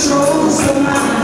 controls the mind.